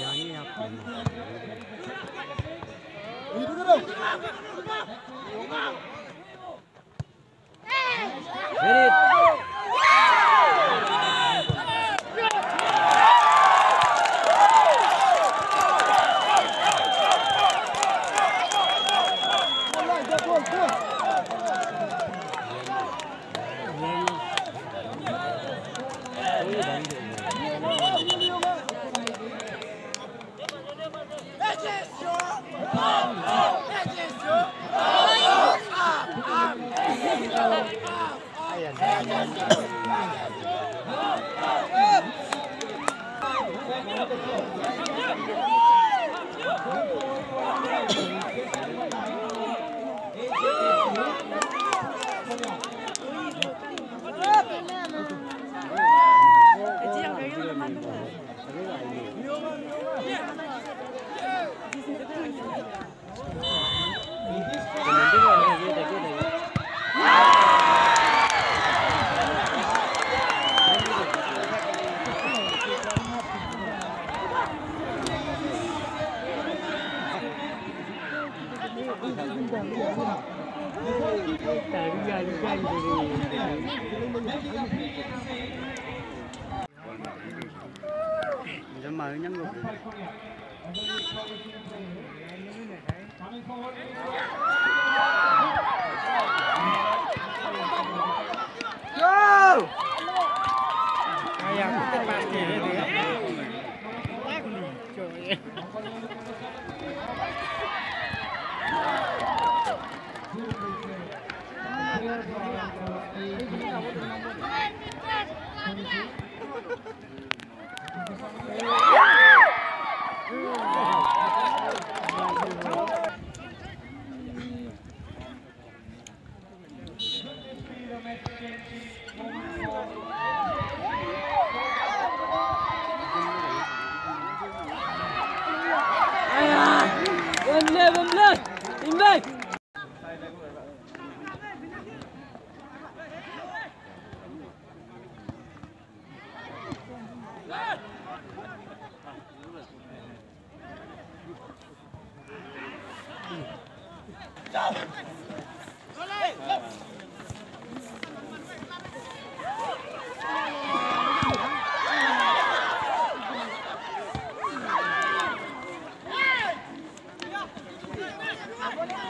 Yani yapmayın. Ferit. 二二 Dân mời nhắm luôn. Go! Kayak kita pasti itu ya. Aia! Önüne bunlar! İnmek! Yeah.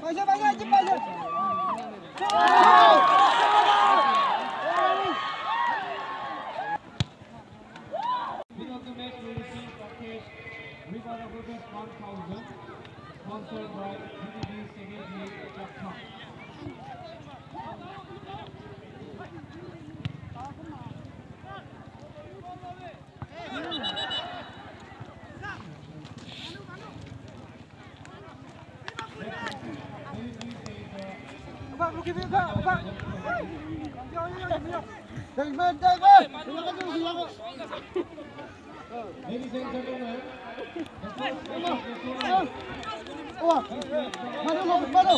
Vai já, vai já, vai já. Winner of the match will receive a cash River Rubies 1000 sponsored by BDB Second League.com. David, David! Ladies and gentlemen, Madu, Madu!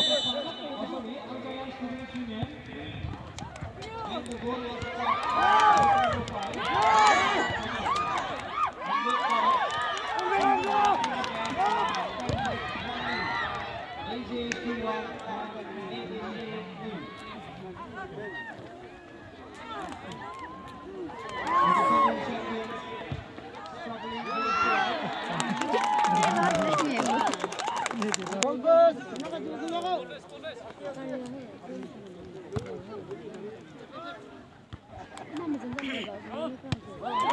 Vamos, andamos.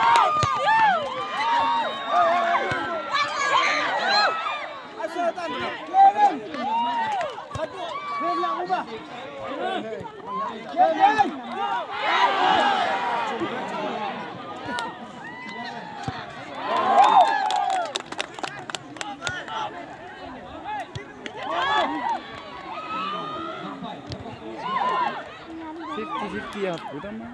50-50 hợp của tao má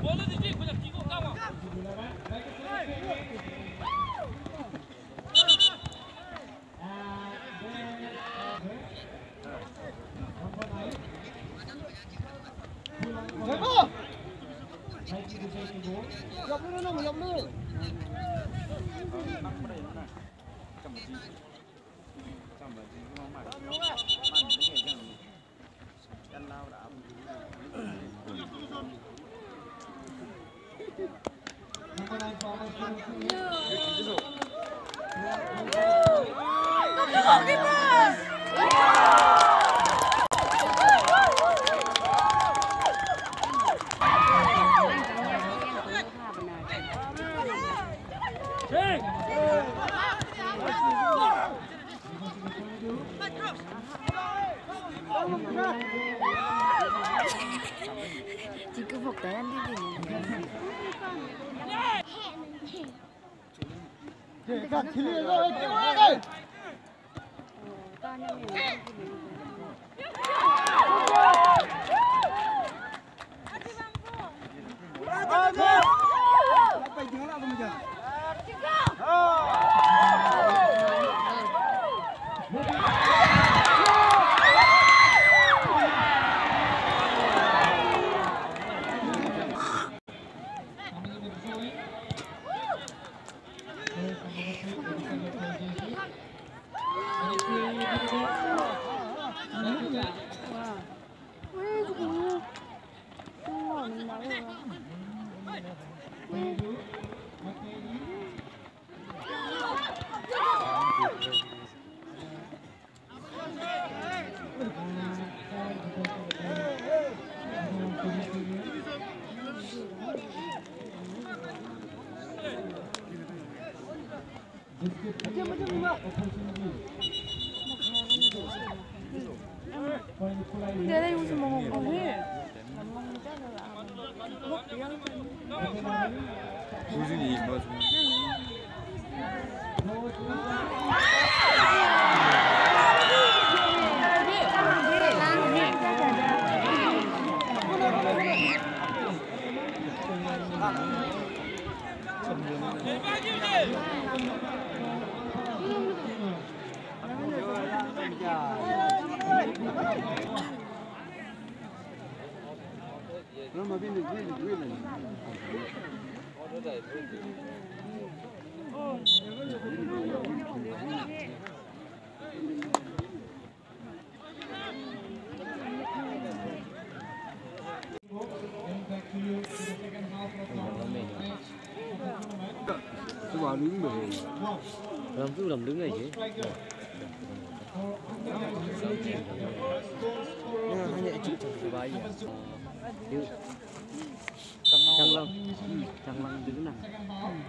Boleh dijik, banyak cikgu. 지금 복다한데 大家全力以赴！ 내가 이거 좀 먹어. 어, 해. 무슨 이 맞아. No, ma viene quelli, quelli. Tôi bảo đứng bể Làm cứ làm đứng này chứ Nhá, hai nhẹ chữ chẳng phải bài gì à? Canglong. Canglong. Canglong.